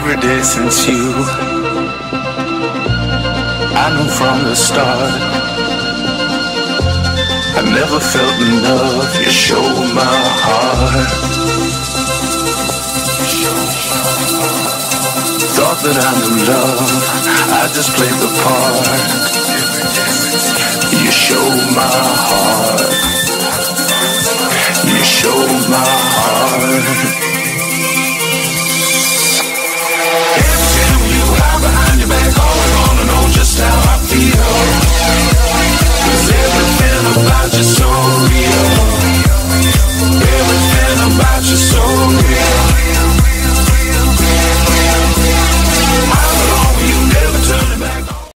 every day since you. I knew from the start. I never felt enough. You show my heart. Thought that I knew love. I just played the part. You show my heart.